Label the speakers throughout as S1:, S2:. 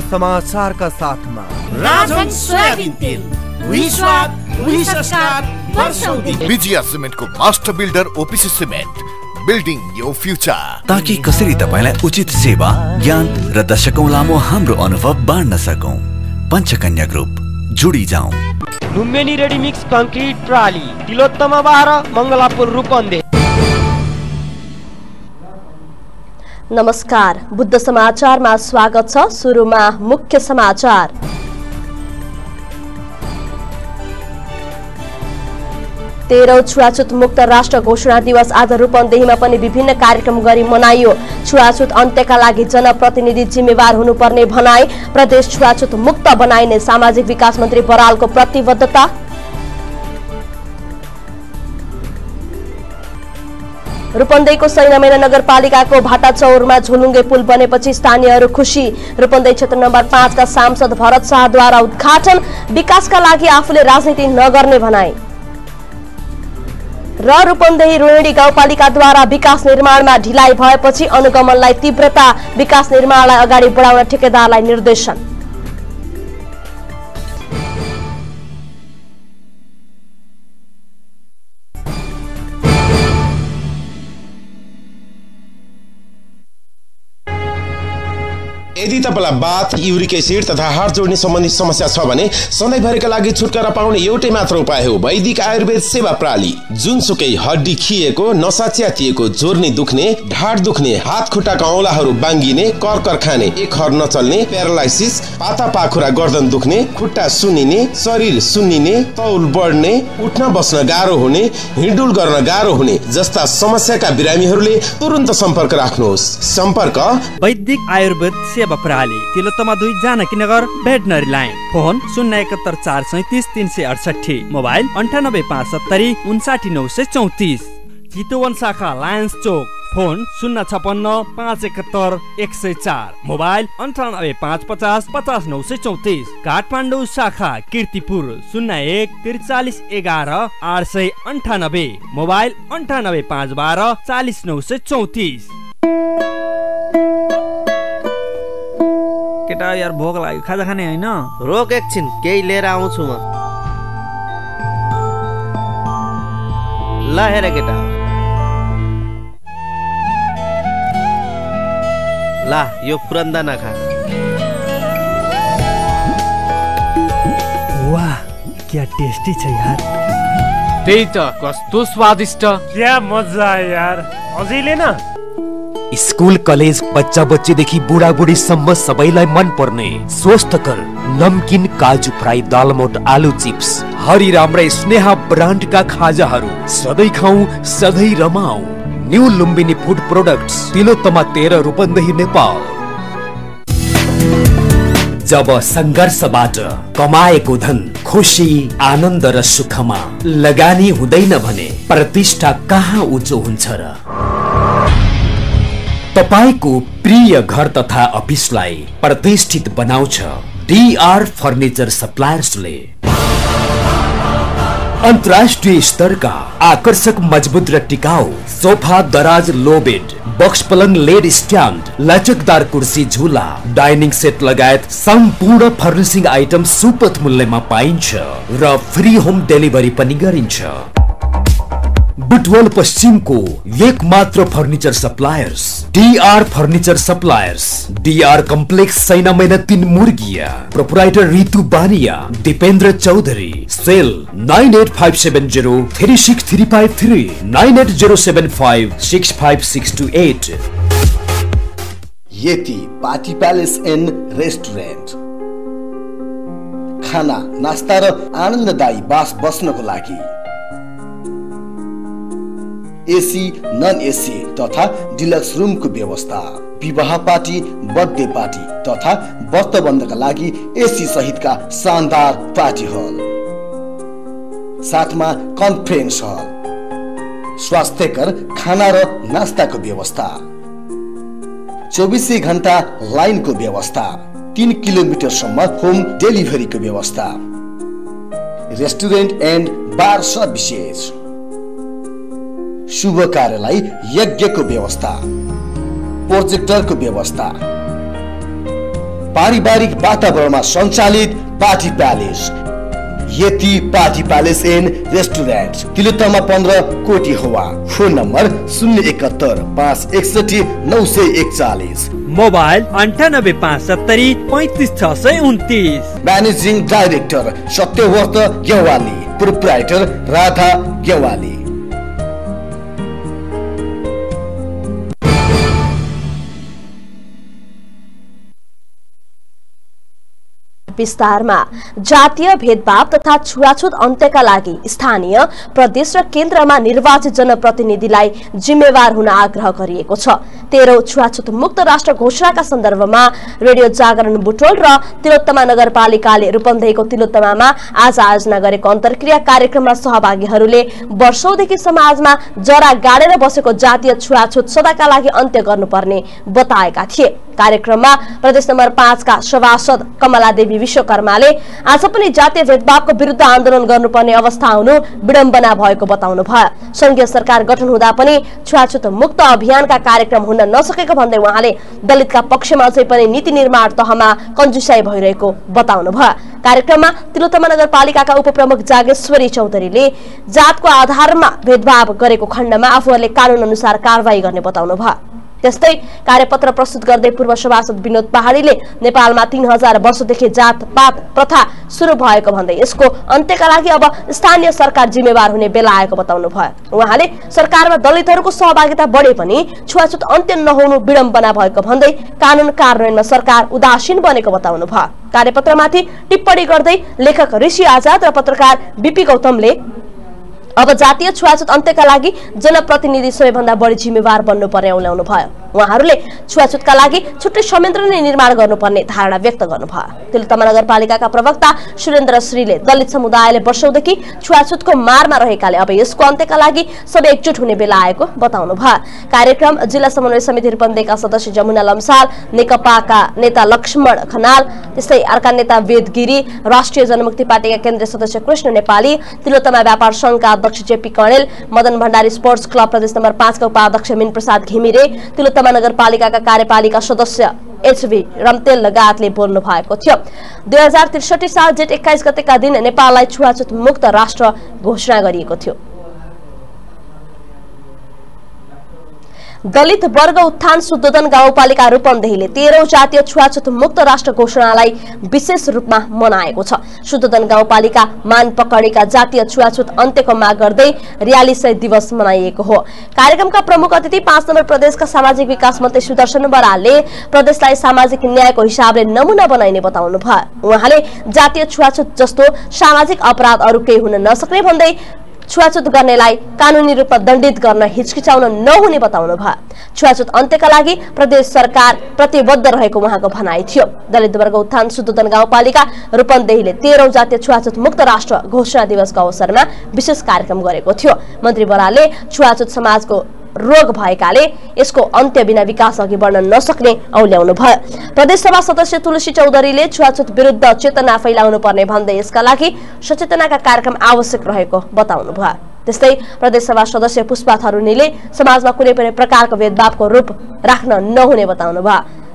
S1: समाचारका साथमा
S2: राजन सोयाबिन तेल
S3: Vijaya सिमेन्टको master builder OPC cement building your future.
S4: ताकि कसरी तपाईँलाई उचित सेवा ज्ञान र दशकौँ लामो हाम्रो अनुभव बाँड्न सकौँ। पञ्चकन्या ग्रुप जुडी जाउँ
S5: लुम्बिनी रेडी मिक्स कङ्क्रिट प्रणाली तिलोत्तमा बाह्र मङ्गलापुर रूपन्देही।
S6: नमस्कार बुद्ध समाचारमा स्वागत छ सुरुमा मुख्य समाचार। तेह्रौँ छुवाछुत मुक्त राष्ट्र घोषणा दिवस आज रूपन्देहीमा पनि विभिन्न कार्यक्रम गरी मनाइयो। छुवाछुत अन्त्यका लागि जनप्रतिनिधि जिम्मेवार हुनुपर्ने भनाई प्रदेश छुवाछुत मुक्त बनाइने सामाजिक विकास मन्त्री बरालको प्रतिबद्धता। रूपन्देहीको सैनामेना नगरपालिकाको भाटाचौरमा झुलुङ्गे पुल बनेपछि स्थानीयहरू खुसी रूपन्देही क्षेत्र नम्बर पाँचका सांसद भरत शाहद्वारा उद्घाटन विकासका लागि आफूले राजनीति नगर्ने भनाई। र रूपन्देही रोहिणी गाउँपालिकाद्वारा विकास निर्माणमा ढिलाइ भएपछि अनुगमनलाई तीव्रता विकास निर्माणलाई अगाडि बढाउन ठेकेदारलाई निर्देशन।
S7: यदि तपाईँलाई बाथ युरिक एसिड तथा हात जोड्ने सम्बन्धी समस्या छ भने सधैँभरिका लागि छुटकारा पाउने एउटै मात्र उपाय हो वैदिक आयुर्वेद सेवा प्रणाली जुनसुकै हड्डी खिएको नसा च्यातिएको जोर्नी दुख्ने ढाड दुख्ने हात खुट्टाका औलाहरू बाङ्गिने कर खाने एक हर नचल्ने प्यारालाइसिस पाता पाखुरा गर्दन दुख्ने खुट्टा सुन्निने शरीर सुन्निने तौल बढ्ने उठ्न बस्न गाह्रो हुने हिँडुल गर्न गाह्रो हुने जस्ता समस्याका बिरामीहरूले तुरन्त सम्पर्क राख्नुहोस्। सम्पर्क
S8: वैदिक आयुर्वेद सेवा प्रणाली तिलोत्तमा दुई जानकी नगर भेटनरी लाइन। फोन शून्य एकहत्तर चार सैतिस तिन सय अडसठी मोबाइल अन्ठानब्बे पाँच सत्तरी उन्साठी नौ सय चौतिस। चितुवन शाखा लायन्स चोक। फोन शून्य छपन्न पाँच एकहत्तर एक सय चार। मोबाइल अन्ठानब्बे पाँच पचास पचास नौ सय चौतिस। काठमाडौँ शाखा किर्तिपुर। शून्य एक त्रिचालिस एघार आठ सय अन्ठानब्बे। मोबाइल अन्ठानब्बे पाँच बाह्र चालिस नौ सय चौतिस। केटा यार भोक लाग्यो। खाजा खाने होइन?
S9: रोक एकछिन केही लिएर आउँछु म। ल हेर केटा। ला यो फुरन्दा नखा।
S8: वाह क्या टेस्टी छ यार।
S10: त्यही त कस्तो स्वादिष्ट।
S5: क्या मजा यार। अझैले न
S11: स्कुल कलेज बच्चा बच्चीदेखि बुढाबुढीसम्म सबैलाई मन पर्ने स्वस्थकर नमकिन काजु फ्राई दालमोट आलु चिप्स। हरिराम र स्नेहा ब्रान्डका खाजाहरू सधैँ खाऊ सधैँ रमाऊ। New Lumbini food products Tilottama तेह्र रूपन्देही नेपाल। जब सङ्घर्षबाट कमाएको धन खुसी आनन्द र सुखमा लगानी हुँदैन भने प्रतिष्ठा कहाँ उच्चो हुन्छ र? तपाईँको प्रिय घर तथा अफिसलाई प्रतिष्ठित बनाउँछ डिआर फर्निचर सप्लायर्सले। अन्तर्राष्ट्रिय स्तरका आकर्षक मजबुत र टिकाउ सोफा दराज लो बेड बक्स पलङ लेड स्ट्यान्ड लचकदार कुर्सी झुला डाइनिङ सेट लगायत सम्पूर्ण फर्निसिङ आइटम सुपथ मूल्यमा पाइन्छ र फ्री होम डेलिभरी पनि गरिन्छ। बुटवल पश्चिमको एक मात्र furniture suppliers DR furniture suppliers DR complex Saina Maina तिन Murgiya proprietor Ritu Baniya Dipendra Chaudhary cell nine eight five seven zero three six three five three nine eight zero seven five six five six two eight.
S12: Yeti party palace and restaurant. खाना नास्ता र आनन्ददायी बास बस्नको लागि। AC non AC तथा deluxe रुमको व्यवस्था। विवाह पार्टी बर्थडे पार्टी तथा व्रतबन्धका लागि एसी सहितका शानदार पार्टी हल। साथमा कन्फरेन्स हल स्वास्थ्यकर खाना र नास्ताको व्यवस्था। चौबिसै घन्टा लाइनको व्यवस्था। तिन किलोमिटरसम्म होम डेलिभरीको व्यवस्था। रेस्टुरेन्ट एन्ड बार सर्भिसेस शुभ कार्यलाई यज्ञको व्यवस्था प्रोजेक्टरको व्यवस्था पारिवारिक वातावरणमा सञ्चालित party palace Yeti party palace and restaurant Tilottama पन्ध्र कोटी हवा। फोन नम्बर शून्य एकहत्तर पाँच एकसठी नौ सय एकचालिस।
S8: मोबाइल अन्ठानब्बे पाँच सत्तरी पैँतिस छ सय उन्तिस।
S12: Managing director Satyabrat Gewali proprietor Radha Gewali.
S6: विस्तारमा। जातीय भेदभाव तथा छुवाछुत अन्त्यका लागि स्थानीय प्रदेश र केन्द्रमा निर्वाचित जनप्रतिनिधिलाई जिम्मेवार हुन आग्रह गरिएको छ। तेह्रौं छुवाछुत मुक्त राष्ट्र घोषणाका सन्दर्भमा रेडियो जागरण बुटोल र तिलोत्तमा नगरपालिकाले रूपन्देहीको तिलोत्तमामा आज आयोजना गरेको अन्तर्क्रिया कार्यक्रममा सहभागीहरूले वर्षौंदेखि समाजमा जरा गाडेर बसेको जातीय छुवाछुत सदाका लागि अन्त्य गर्नुपर्ने बताएका थिए। कार्यक्रममा प्रदेश नम्बर पाँचका सभासद कमला देवी विश्वकर्माले आज पनि जातीय भेदभावको विरुद्ध आन्दोलन गर्नुपर्ने अवस्था हुनु विडम्बना भएको बताउनु भयो संघीय सरकार गठन हुँदा पनि छुवाछुत मुक्त अभियानका कार्यक्रम हुन नसकेको भन्दै उहाँले दलितका पक्षमा अझै पनि नीति निर्माण तहमा कन्जुसाई भइरहेको बताउनु भयो कार्यक्रममा तिलोत्तमा नगरपालिकाका उपप्रमुख जागेश्वरी चौधरीले जातको आधारमा भेदभाव गरेको खण्डमा आफूहरूले कानून अनुसार कारवाही गर्ने बताउनु भयो त्यस्तै कार्यपत्र प्रस्तुत गर्दै पूर्व सभासद विनोद पहाडीले नेपालमा तीन हजार वर्षदेखि जातपात प्रथा सुरु भएको भन्दै यसको अन्त्यका लागि अब स्थानीय सरकार जिम्मेवार हुने बेला आएको बताउनु भयो उहाँले सरकारमा दलितहरूको सहभागिता बढे पनि छुवाछुत अन्त्य नहुनु विडम्बना भएको भन्दै कानून कार्यान्वयनमा सरकार उदासीन बनेको बताउनु भयो कार्यपत्रमाथि टिप्पणी गर्दै लेखक ऋषि आजाद र पत्रकार बिपी गौतमले अब जातीय छुवाछुत अन्त्यका लागि जनप्रतिनिधि सबैभन्दा बढी जिम्मेवार बन्नु पर्ने औल्याउनु भयो। उहाँहरूले छुवाछुतका लागि छुट्टै संयन्त्र नै निर्माण गर्नुपर्ने धारणा व्यक्त गर्नुभयो। तिलोत्तमा नगरपालिकाका प्रवक्ता सुरेन्द्र श्रीले दलित समुदायले वर्षौंदेखि छुवाछुतको मारमा रहेकाले अब यसको अन्त्यका लागि सबै एकजुट हुने बेला आएको बताउनु कार्यक्रम जिल्ला समन्वय समिति रूपन्देहीका सदस्य जमुना लम्साल नेकपाका नेता लक्ष्मण खनाल त्यस्तै अर्का नेता वेद गिरी राष्ट्रिय जनमुक्ति पार्टीका केन्द्रीय सदस्य कृष्ण नेपाली तिलोत्तमा व्यापार संघका अध्यक्ष JP Kanel Madan Bhandari sports club प्रदेश नम्बर पाँचका उपाध्यक्ष मिन प्रसाद घिमिरे तिलोत्तमा नगरपालिकाका कार्यपालिका सदस्य एचबी रम्तेल लगायतले बोल्नु भएको थियो। दुई हजार त्रिसठी साल जेठ एक्काइस गतेका दिन नेपाललाई छुवाछुत मुक्त राष्ट्र घोषणा गरिएको थियो। दलित वर्ग उत्थान शुद्धोधन गाउँपालिका रूपन्देहीले तेह्रौं जातीय छुवाछुत मुक्त राष्ट्र घोषणालाई विशेष रूपमा मनाएको छ। शुद्धोधन गाउँपालिका मान पकडीका जातीय छुवाछुत अन्त्यको माग गर्दै रियाली सय दिवस मनाइएको हो। कार्यक्रमका प्रमुख अतिथि पाँच नम्बर प्रदेशका सामाजिक विकास मन्त्री सुदर्शन बरालले प्रदेशलाई सामाजिक न्यायको हिसाबले नमुना बनाइने बताउनु भयो उहाँले जातीय छुवाछुत जस्तो सामाजिक अपराध अरू केही हुन नसक्ने भन्दै छुवाछुत गर्नेलाई कानूनी रूपमा दण्डित गर्न हिचकिचाउन नहुने बताउनु भयो। छुवाछुत अन्त्यका लागि प्रदेश सरकार प्रतिबद्ध रहेको उहाँको भनाइ थियो। दलित वर्ग उत्थान शुद्धोधन गाउँपालिका रूपन्देहीले तेह्रौं जातीय छुवाछुत मुक्त राष्ट्र घोषणा दिवसको अवसरमा विशेष कार्यक्रम गरेको थियो। मन्त्री बरालले छुवाछुत समाजको रोग भएकाले यसको अन्त्य बिना विकास अघि बढ्न नसक्ने औल्याउनु भयो। प्रदेशसभा सदस्य तुलसी चौधरीले छुवाछुत विरुद्ध चेतना फैलाउनु पर्ने भन्दै यसका लागि सचेतनाका कार्यक्रम आवश्यक रहेको बताउनु भयो। त्यस्तै प्रदेशसभा सदस्य पुष्पा थरुनीले समाजमा कुनै पनि प्रकारको भेदभावको रूप राख्न नहुने बताउनु भयो।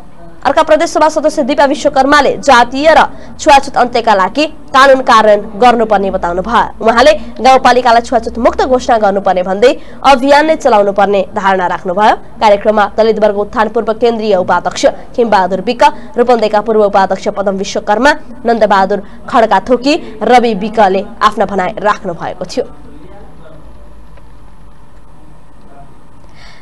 S6: अर्का प्रदेशसभा सदस्य दिपा विश्वकर्माले जातीय र छुवाछुत अन्त्यका लागि कानून कार्यान्वयन गर्नुपर्ने बताउनु भयो। उहाँले गाउँपालिकालाई छुवाछुत मुक्त घोषणा गर्नुपर्ने भन्दै अभियान नै चलाउनु पर्ने धारणा राख्नुभयो। कार्यक्रममा दलित वर्ग उत्थान पूर्व केन्द्रीय उपाध्यक्ष खिमबहादुर विक रूपन्देहीका पूर्व उपाध्यक्ष पदम विश्वकर्मा नन्दबहादुर खड्का थोकी रवि विकले आफ्ना भनाइ राख्नु भएको थियो।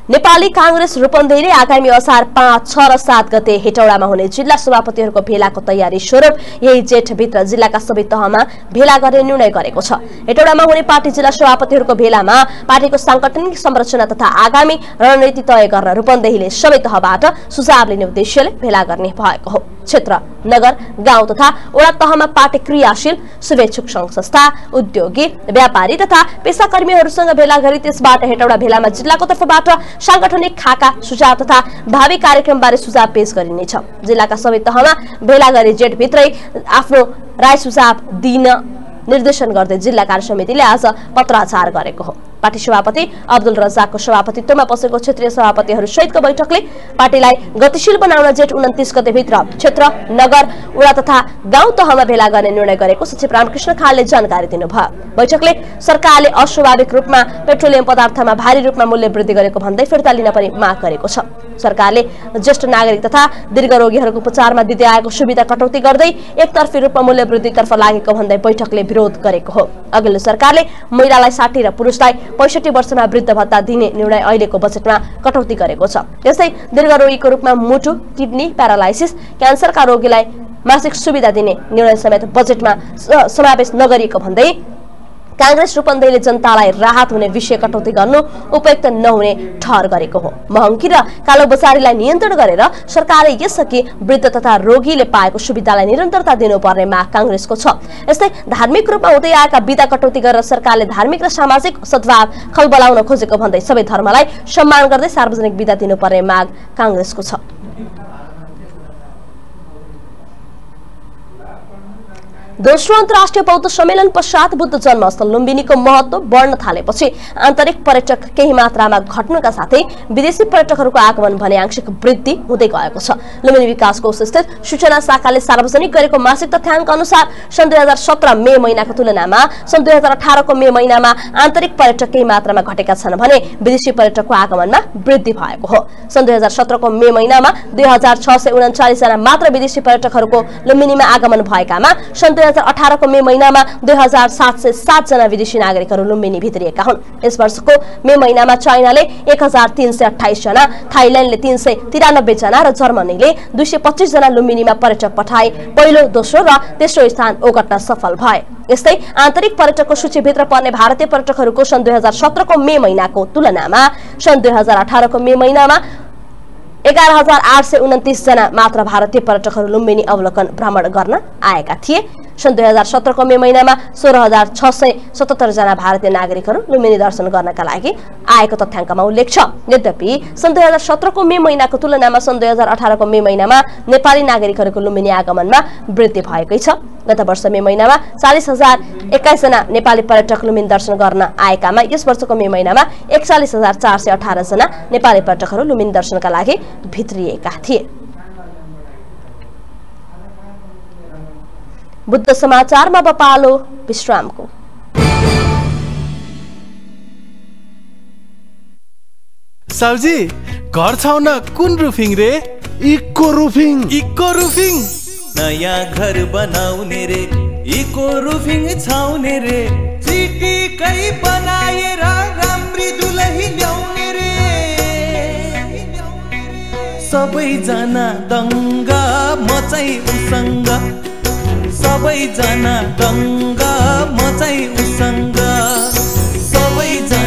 S6: नेपाली काङ्ग्रेस रूपन्देहीले आगामी असार पाँच छ र सात गते हेटौडामा हुने जिल्ला सभापतिहरूको भेलाको तयारी स्वरूप यही जेठभित्र जिल्लाका सबै तहमा भेला गर्ने निर्णय गरेको छ। हेटौडामा हुने पार्टी जिल्ला सभापतिहरूको भेलामा पार्टीको साङ्गठनिक संरचना तथा आगामी रणनीति तय गर्न रूपन्देहीले सबै तहबाट सुझाव लिने उद्देश्यले भेला गर्ने भएको हो। क्षेत्र नगर गाउँ तथा वडा तहमा पार्टी क्रियाशील शुभेच्छुक संघ संस्था उद्योगी व्यापारी तथा पेसाकर्मीहरूसँग भेला गरी त्यसबाट हेटौडा भेलामा जिल्लाको तर्फबाट साङ्गठनिक खाका सुझाव तथा भावी कार्यक्रमबारे सुझाव पेश गरिनेछ। जिल्लाका सबै तहमा भेला गरी जेठभित्रै आफ्नो राय सुझाव दिन निर्देशन गर्दै जिल्ला कार्य समितिले आज पत्राचार गरेको हो। पार्टी सभापति अब्दुल रजाकको सभापतित्वमा बसेको क्षेत्रीय सभापतिहरू सहितको बैठकले पार्टीलाई गतिशील बनाउन जेठ उन्तिस गतेभित्र क्षेत्र नगर वडा तथा गाउँ तहमा भेला गर्ने निर्णय गरेको सचिव रामकृष्ण खालले जानकारी दिनुभयो। बैठकले सरकारले अस्वाभाविक रूपमा पेट्रोलियम पदार्थमा भारी रूपमा मूल्य वृद्धि गरेको भन्दै फिर्ता लिन पनि माग गरेको छ। सरकारले ज्येष्ठ नागरिक तथा दीर्घ रोगीहरूको उपचारमा दिँदै आएको सुविधा कटौती गर्दै एकतर्फी रूपमा मूल्य वृद्धितर्फ लागेको भन्दै बैठकले विरोध गरेको हो। अघिल्लो सरकारले महिलालाई साठी र पुरुषलाई पैसठी वर्षमा वृद्ध भत्ता दिने निर्णय अहिलेको बजेटमा कटौती गरेको छ। त्यस्तै दीर्घ रोगीको रूपमा मुटु किडनी प्यारालाइसिस क्यान्सरका रोगीलाई मासिक सुविधा दिने निर्णय समेत बजेटमा समावेश नगरिएको भन्दै काङ्ग्रेस रूपन्देहीले जनतालाई राहत हुने विषय कटौती गर्नु उपयुक्त नहुने ठहर गरेको हो। महँगी र कालोबजारीलाई नियन्त्रण गरेर सरकारले यसअघि वृद्ध तथा रोगीले पाएको सुविधालाई निरन्तरता दिनुपर्ने माग काङ्ग्रेसको छ। यस्तै धार्मिक रूपमा हुँदै आएका विधा कटौती गरेर सरकारले धार्मिक र सामाजिक सद्भाव खलबलाउन खोजेको भन्दै सबै धर्मलाई सम्मान गर्दै सार्वजनिक विधा दिनुपर्ने माग काङ्ग्रेसको छ। दोस्रो अन्तर्राष्ट्रिय बौद्ध सम्मेलन पश्चात बुद्ध जन्मस्थल लुम्बिनीको महत्व बढ्न थालेपछि आन्तरिक पर्यटक केही मात्रामा घट्नुका साथै विदेशी पर्यटकहरूको आगमन भने आंशिक वृद्धि हुँदै गएको छ। लुम्बिनी विकास कोष स्थित सूचना शाखाले सार्वजनिक गरेको मासिक तथ्याङ्क अनुसार सन् दुई हजार सत्र मे महिनाको तुलनामा सन् दुई हजार अठारको मे महिनामा आन्तरिक पर्यटक केही मात्रामा घटेका छन् भने विदेशी पर्यटकको आगमनमा वृद्धि भएको हो। सन् दुई हजार सत्रको मे महिनामा दुई हजार छ सय जना मात्र विदेशी पर्यटकहरूको लुम्बिनीमा आगमन भएकामा सन् दुई हजार अठारको मे महिनामा दुई हजार सात सय सातजना विदेशी नागरिकहरू लुम्बिनी भित्रिएका हुन्। यस वर्षको मे महिनामा चाइनाले एक हजार तीन सय अठाइस जना थाइल्याण्डले तीन सय तिरानब्बे जना र जर्मनीले दुई सय पच्चिस जना लुम्बिनीमा पर्यटक पठाए। पहिलो दोस्रो र तेस्रो स्थान ओगट्न सफल भए। यस्तै आन्तरिक पर्यटकको सूचीभित्र पर्ने भारतीय पर्यटकहरूको सन् दुई हजार सत्रको मे महिनाको तुलनामा सन् दुई हजार अठारको मे महिनामा एघार हजार आठ सय उन्तिस जना मात्र भारतीय पर्यटकहरू लुम्बिनी अवलोकन भ्रमण गर्न आएका थिए। सन् दुई हजार सत्रको मे महिनामा सोह्र हजार छ सय सतहत्तर जना भारतीय नागरिकहरू लुम्बिनी दर्शन गर्नका लागि आएको तथ्याङ्कमा उल्लेख छ। यद्यपि सन् दुई हजार सत्रको मे महिनाको तुलनामा सन् दुई हजार अठारको मे महिनामा नेपाली नागरिकहरूको लुम्बिनी आगमनमा वृद्धि भएकै छ। गत वर्ष मे महिनामा चालिस हजार एक्काइसजना नेपाली पर्यटक लुम्बिनी दर्शन गर्न आएकामा यस वर्षको मे महिनामा एकचालिस हजार चार सय अठार जना नेपाली पर्यटकहरू लुम्बिनी दर्शनका लागि भित्रिएका थिए। बुद्ध समाचारमा बपालो विश्रामको।
S2: साउजी घर छाउन कुन रुफिङ रे?
S13: Eco roofing.
S2: Eco roofing.
S14: नयाँ घर बनाउने रे इको रुफिङ छाउने रे। चिटिकै बनाएर राम्री दुलही ल्याउने रे। सबैजना दङ्ग मचाइ उसँग।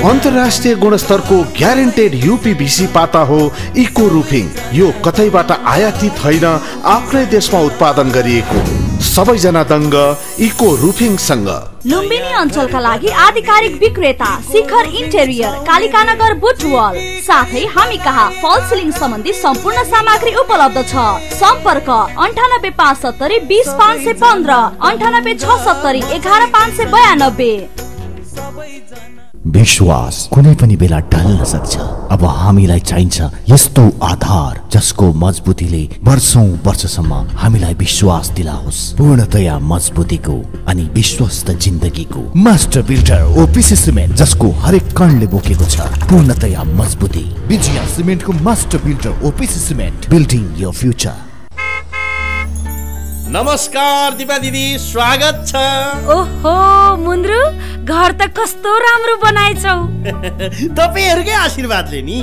S13: अन्तर्राष्ट्रिय गुणस्तरको ग्यारेन्टेड युपिभिसी पाता हो इको रुफिङ। यो कतैबाट आयातित होइन आफ्नै देशमा उत्पादन गरिएको सबैजना दङ्ग इको रुफिङसँग।
S15: लुम्बिनी अञ्चलका लागि आधिकारिक विक्रेता शिखर इन्टेरियर कालिकानगर बुटवल। साथै हामी कहाँ फल सिलिङ सम्बन्धी सम्पूर्ण सामग्री उपलब्ध छ। सम्पर्क अन्ठानब्बे पाँच सत्तरी बिस पाँच सय पन्ध्र अन्ठानब्बे छ सत्तरी एघार पाँच सय बयानब्बे।
S16: विश्वास। कुनै पनि बेला ढल्न सक्छ। अब हामीलाई चाहिन्छ यस्तो आधार जसको मजबुतीले वर्षौं वर्षसम्म हामीलाई विश्वास दिलाओस्। पूर्णतया मजबुतीको अनि विश्वस्त जिन्दगीको मास्टर बिल्डर ओपिसी सिमेन्ट जसको हरेक कणले बोकेको छ। पूर्णतया मजबुती। Vijaya सिमेन्टको master builder OPC cement building your future
S2: नमस्कार दिपा दिदी स्वागत छ।
S17: ओहो मुन्द्रु घर त कस्तो राम्रो बनाएछौ।
S2: तपाईँहरूकै आशीर्वादले नि।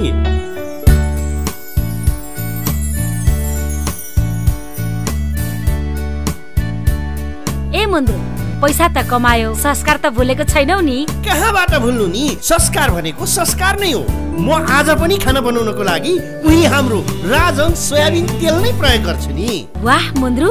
S17: ए मुन्द्रु पैसा त कमायो संस्कार त भुलेको छैनौ नि।
S2: कहाँबाट भुल्नु नि? संस्कार भनेको संस्कार नै हो। म आज पनि खाना बनाउनको लागि उही हाम्रो राजन सोयाबिन तेल नै प्रयोग गर्छु नि।
S17: वाह मुन्द्रु।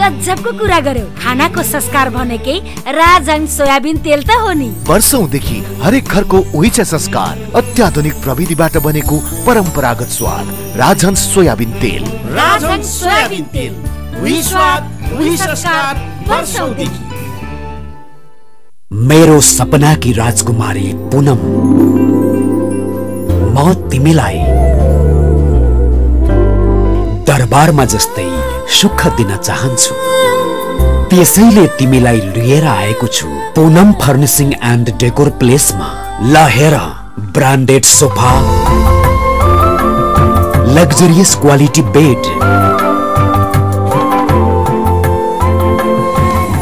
S17: गजबको कुरा गर्यौ। खानाको संस्कार भनेकै राजङ सोयाबिन तेल त हो नि।
S3: वर्षौंदेखि हरेक घरको उहिचा संस्कार अत्याधुनिक प्रविधिबाट बनेको परम्परागत स्वाद राजहंस सोयाबिन तेल।
S2: राजन सोयाबिन तेल। उही स्वाद उही संस्कार वर्षौंदेखि।
S11: मेरो सपनाकी राजकुमारी पुनम। म तिमीलाई दरबारमा जस्तै सुख दिन चाहन्छु। त्यसैले तिमीलाई लिएर आएको छु। पुनम फर्निसिङ एन्ड डेकोर प्लेसमा ल हेर branded sofa luxurious quality bed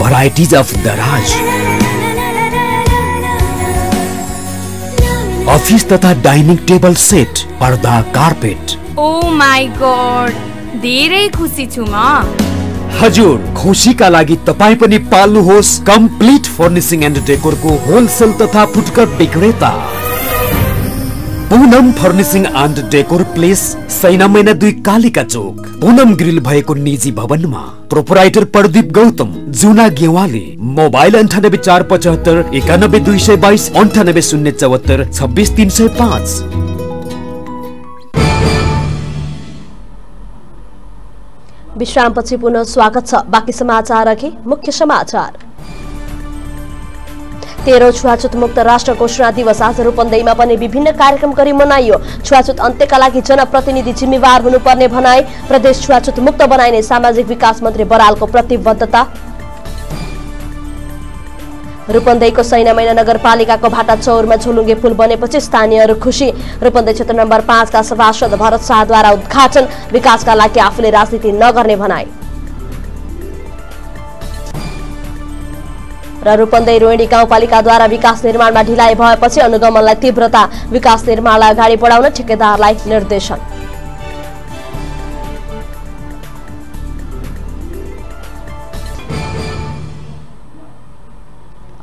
S11: varieties of दराज अफिस तथा डाइनिङ टेबल सेट पर्दा कार्पेट
S18: ओ माई गॉड धेरै खुसी छु म।
S11: हजुर खुसीका लागि तपाईँ पनि पाल्नुहोस् कम्प्लिट फर्निसिङ एन्ड डेकोरको होलसेल तथा फुटकर विक्रेता। Poonam furnishing and decor place Saina Maina दुई कालिका चोक। पुनम ग्रिल भएको निजी भवनमा। प्रोपराइटर प्रदीप गौतम जुना गेवाली मोबाइल अन्ठानब्बे चार पचहत्तर एकानब्बे दुई सय बाइस अन्ठानब्बे शून्य चौहत्तर छब्बिस तिन सय पाँच
S6: विश्रामपछि पुनः स्वागत छ बाँकी समाचार अघि मुख्य समाचार तेह्रौँ छुवाछुत मुक्त राष्ट्र घोषणा दिवस आज रूपन्देहीमा पनि विभिन्न कार्यक्रम गरी मनाइयो। छुवाछुत अन्त्यका लागि जनप्रतिनिधि जिम्मेवार हुनुपर्ने भनाई प्रदेश छुवाछुत मुक्त बनाइने सामाजिक विकास मन्त्री बरालको प्रतिबद्धता। रूपन्देहीको सैनामैना नगरपालिकाको भाटा चौरमा झुलुङ्गे पुल बनेपछि स्थानीयहरू खुसी रूपन्देही क्षेत्र नम्बर पाँचका सभासद भरत शाहद्वारा उद्घाटन विकासका लागि आफूले राजनीति नगर्ने भनाई। र रूपन्देही रोहिणी गाउँपालिकाद्वारा विकास निर्माणमा ढिलाइ भएपछि अनुगमनलाई तीव्रता विकास निर्माणलाई अगाडि बढाउन ठेकेदारलाई निर्देशन।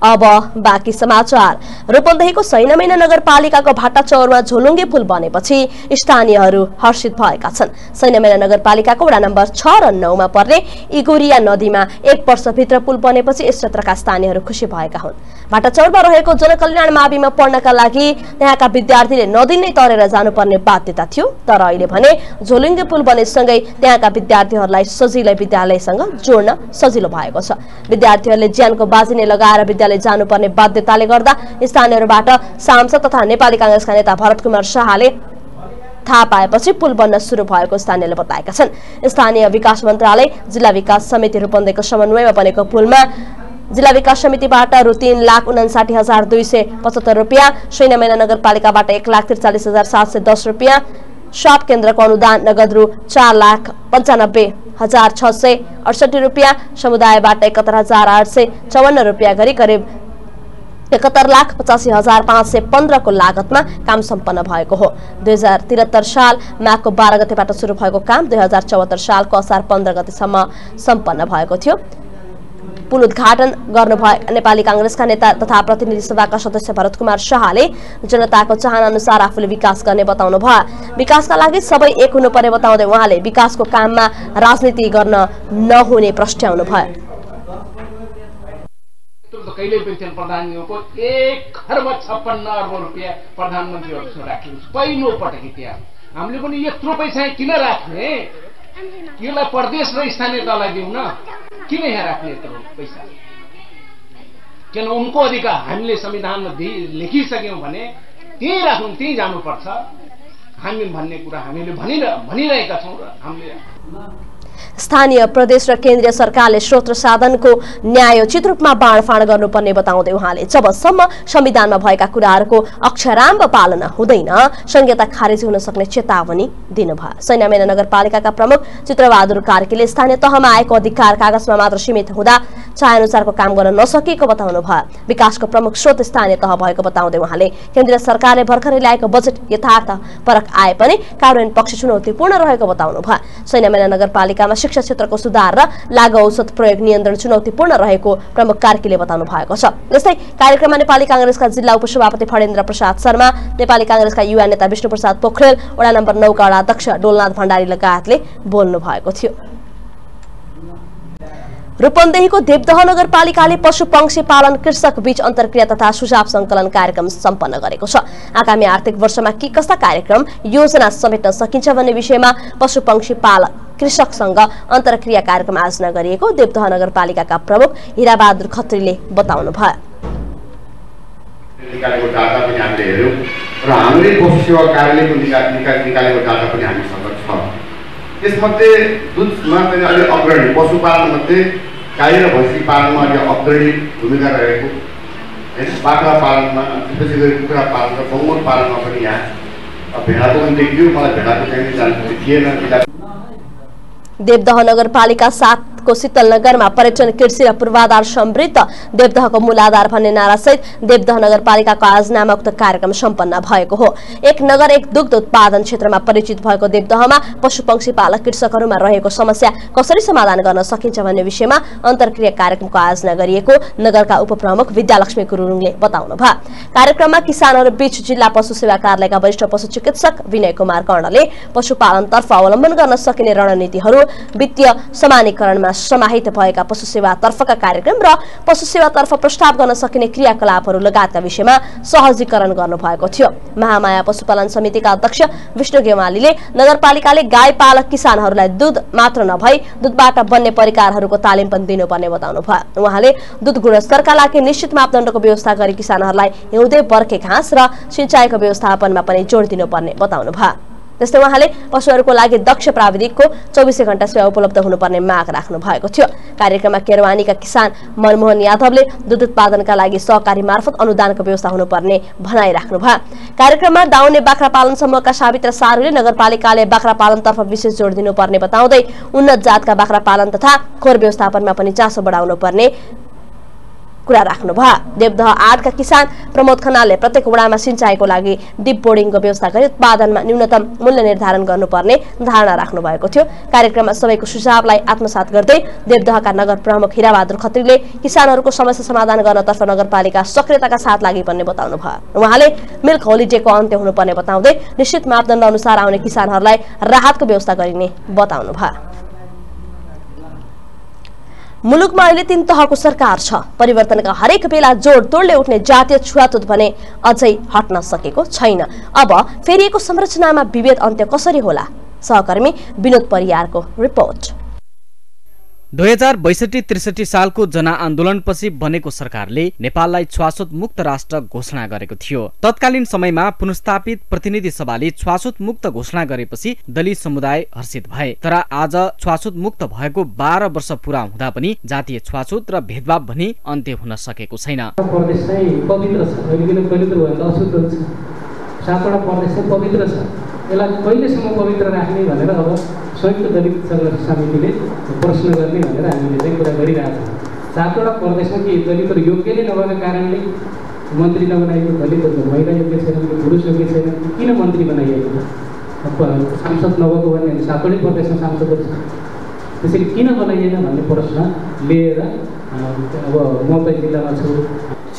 S6: अब बाँकी समाचार। रूपन्देहीको सैनमैना नगरपालिकाको भाटा चौरमा झोलुङ्गे पुल बनेपछि स्थानीयहरू हर्षित भएका छन्। सैनमैना नगरपालिकाको वडा नम्बर छ र नौमा पर्ने इगोरिया नदीमा एक वर्षभित्र पुल बनेपछि यस क्षेत्रका स्थानीयहरू खुसी भएका हुन्। भाटाचौरमा रहेको जनकल्याण माविमा पढ्नका लागि त्यहाँका विद्यार्थीले नदी नै तरेर जानुपर्ने बाध्यता थियो तर अहिले भने झोलुङ्गे पुल बनेसँगै त्यहाँका विद्यार्थीहरूलाई सजिलै विद्यालयसँग जोड्न सजिलो भएको छ। विद्यार्थीहरूले ज्यानको बाजी लगाएर विद्यालय जानुपर्ने बाध्यताले गर्दा स्थानीयहरूबाट सांसद तथा नेपाली काङ्ग्रेसका नेता भरत कुमार शाहले थाहा पाएपछि पुल बन्न सुरु भएको स्थानीयले बताएका छन्। स्थानीय विकास मन्त्रालय जिल्ला विकास समिति रूपन्देहीको समन्वयमा बनेको पुलमा जिल्ला विकास समितिबाट रु तीन लाख उनासाठी हजार दुई सय पचहत्तर रुपियाँ शून्य महिना नगरपालिकाबाट एक लाख त्रिचालिस हजार सात सय दस रुपियाँ साप केन्द्रको अनुदान नगद रु चार लाख पन्चानब्बे हजार छ सय अडसठी रुपियाँ समुदायबाट एकहत्तर हजार आठ सय चौवन्न रुपियाँ गरी करिब एकहत्तर लाख पचासी हजार पाँच सय पन्ध्रको लागतमा काम सम्पन्न भएको हो। दुई हजार त्रिहत्तर साल माघको बाह्र गतेबाट सुरु भएको काम दुई हजार चौहत्तर सालको असार पन्ध्र गतेसम्म सम्पन्न भएको थियो। पुल उद्घाटन गर्नुभएका नेपाली काङ्ग्रेसका नेता तथा प्रतिनिधि सभाका सदस्य भरत कुमार शाहले जनताको चाहना अनुसार आफूले विकास गर्ने बताउनु भयो विकासका लागि सबै एक हुनुपर्ने बताउँदै उहाँले विकासको काममा राजनीति गर्न नहुने प्रस्ट्याउनु भयो
S19: नेतृत्व कहिल्यै पनि थिएन प्रधानमन्त्रीको एक खर्ब छप्पन्न अर्ब रुपियाँ प्रधानमन्त्रीहरूसँग राखिन्छ पहिलो पटक इतिहास। हामीले पनि यत्रो पैसा किन राख्ने? यसलाई प्रदेश र स्थानीय तहलाई दिउँ न किन यहाँ राख्ने यत्रो पैसा। किन उनको अधिकार हामीले संविधानमा लेखिसक्यौँ भने त्यहीँ राख्नु त्यहीँ जानुपर्छ। हामी भन्ने कुरा हामीले भनिर भनिरहेका छौँ र हामीले
S6: स्थानीय प्रदेश र केन्द्रीय सरकारले स्रोत साधनको न्यायोचित रूपमा बाँडफाँड गर्नुपर्ने बताउँदै उहाँले जबसम्म संविधानमा भएका कुराहरूको अक्षराम्ब पालना हुँदैन संहिता खारेज हुन सक्ने चेतावनी दिनुभयो। सैन्यमेना नगरपालिकाका प्रमुख चित्रबहादुर कार्कीले स्थानीय तहमा आएको अधिकार कागजमा मात्र सीमित हुँदा चाहे अनुसारको काम गर्न नसकेको बताउनु भयो विकासको प्रमुख स्रोत स्थानीय तह भएको बताउँदै उहाँले केन्द्रीय सरकारले भर्खरै ल्याएको बजेट यथार्थ परक आए पनि कार्यान्वयन पक्ष चुनौतीपूर्ण रहेको बताउनु भयो सैन्यमेना नगरपालिकामा शिक्षा क्षेत्रको सुधार र लागु औषध प्रयोग नियन्त्रण चुनौतीपूर्ण रहेको प्रमुख कार्कीले बताउनु भएको छ। यस्तै कार्यक्रममा नेपाली काङ्ग्रेसका जिल्ला उपसभापति फणेन्द्र प्रसाद शर्मा नेपाली काङ्ग्रेसका युवा नेता विष्णु प्रसाद पोखरेल वडा नम्बर नौका वडा अध्यक्ष डोलनाथ भण्डारी लगायतले बोल्नु भएको थियो। रूपन्देहीको देवदह नगरपालिकाले पशु पंक्षी पालन कृषक बीच अन्तर्क्रिया तथा सुझाव संकलन कार्यक्रम सम्पन्न गरेको छ। आगामी आर्थिक वर्षमा के कस्ता कार्यक्रम योजना समेट्न सकिन्छ भन्ने विषयमा पशु पंक्षी पालक कृषकसँग अन्तर्क्रिया कार्यक्रम आयोजना गरिएको देवदह नगरपालिकाका प्रमुख हिराबहादुर खत्रीले बताउनु भयो
S20: त्यसमध्ये दुधमा पनि अलिक अग्रणी पशुपालनमध्ये गाई र भैँसी पालनमा अलिक अग्रणी भूमिका रहेको। होइन? बाख्रा पालनमा विशेष गरी कुखुरा पालन र बङ्गुर पालनमा पनि यहाँ भेडाको पनि देखियो मलाई भेडाको चाहिँ जानकारी थिएन।
S6: देवदह नगरपालिका सातको शीतल नगरमा पर्यटन कृषि र पूर्वाधार समृद्ध देवदहको मूलाधार भन्ने नारासहित देवदह नगरपालिकाको आज नामक कार्यक्रम सम्पन्न भएको हो। एक नगर एक दुग्ध उत्पादन क्षेत्रमा परिचित भएको देवदहमा पशु पंक्षी पालक कृषकहरूमा रहेको समस्या कसरी समाधान गर्न सकिन्छ भन्ने विषयमा अन्तर्क्रिया कार्यक्रमको आयोजना गरिएको नगरका उपप्रमुख विद्यालक्ष्मी गुरुङले बताउनु भयो कार्यक्रममा किसानहरू बीच जिल्ला पशु सेवा कार्यालयका वरिष्ठ पशु चिकित्सक विनय कुमार कर्णले पशुपालनतर्फ अवलम्बन गर्न सकिने रणनीतिहरू वित्तीय समानीकरणमा समाहित भएका पशु सेवातर्फका कार्यक्रम र पशु सेवातर्फ प्रस्ताव गर्न सकिने क्रियाकलापहरू लगायतका विषयमा सहजीकरण गर्नुभएको थियो। महामाया पशुपालन समितिका अध्यक्ष विष्णु गेवालीले नगरपालिकाले गाई पालक किसानहरूलाई दुध मात्र नभई दुधबाट बन्ने परिकारहरूको तालिम पनि दिनुपर्ने बताउनु भयो। उहाँले दुध गुणस्तरका लागि निश्चित मापदण्डको व्यवस्था गरी किसानहरूलाई हिउँदे बर्खे घाँस र सिंचाइको व्यवस्थापनमा पनि जोड दिनुपर्ने बताउनु भयो। त्यस्तै उहाँले पशुहरूको लागि दक्ष प्राविधिकको चौबिसै घण्टा सेवा उपलब्ध हुनुपर्ने माग राख्नु भएको थियो। कार्यक्रममा केरवानीका किसान मनमोहन यादवले दुध उत्पादनका लागि सहकारी मार्फत अनुदानको व्यवस्था हुनुपर्ने भनाइ राख्नु भयो कार्यक्रममा दाउने बाख्रा पालन समूहका सावित्र सारूले नगरपालिकाले बाख्रा पालनतर्फ विशेष जोड दिनुपर्ने बताउँदै उन्नत जातका बाख्रा पालन तथा खोर व्यवस्थापनमा पनि चासो बढाउनु पर्ने कुरा राख्नुभयो। देवदह आठका किसान प्रमोद खनालले प्रत्येक वडामा सिंचाइको लागि डिप बोर्डिङको व्यवस्था गरी उत्पादनमा न्यूनतम मूल्य निर्धारण गर्नुपर्ने धारणा राख्नु भएको थियो। कार्यक्रममा सबैको सुझावलाई आत्मसात गर्दै देवदहका नगर प्रमुख हिराबहादुर खत्रीले किसानहरूको समस्या समाधान गर्नतर्फ नगरपालिका सक्रियताका साथ लागि भन्ने बताउनु भयो। उहाँले मिल्क होलिडेको अन्त्य हुनुपर्ने बताउँदै निश्चित मापदण्ड अनुसार आउने किसानहरूलाई राहतको व्यवस्था गरिने बताउनु भयो। मुलुकमा अहिले तीन तहको सरकार छ। परिवर्तनका हरेक बेला जोड तोडले उठ्ने जातीय छुवाछुत भने अझै हट्न सकेको छैन। अब फेरिएको संरचनामा विभेद अन्त्य कसरी होला? सहकर्मी विनोद परियारको रिपोर्ट।
S21: दुई हजार बैसठी त्रिसठी सालको जनआन्दोलनपछि बनेको सरकारले नेपाललाई छुवाछुत मुक्त राष्ट्र घोषणा गरेको थियो। तत्कालीन समयमा पुनस्थापित प्रतिनिधि सभाले छुवाछुत मुक्त घोषणा गरेपछि दलित समुदाय हर्षित भए। तर आज छुवाछुत मुक्त भएको बाह्र वर्ष पुरा हुँदा पनि जातीय छुवाछुत र भेदभाव भनी अन्त्य हुन सकेको छैन।
S22: पवित्र छ। यसलाई कहिलेसम्म पवित्र राख्ने भनेर अब संयुक्त दलित सङ्घर्ष समितिले प्रश्न गर्ने भनेर हामीले चाहिँ कुरा गरिरहेको छौँ। सातवटा प्रदेशमा के दलितहरू योग्य नै नभएको कारणले मन्त्री नबनाइएको दलितहरूको महिला योग्य छैन पुरुष योग्य छैन किन मन्त्री बनाइएको सांसद नभएको भने सातवटै प्रदेशमा सांसदहरू छ। त्यसरी किन बनाइएन भन्ने प्रश्न लिएर अब म त जिल्लामा छु।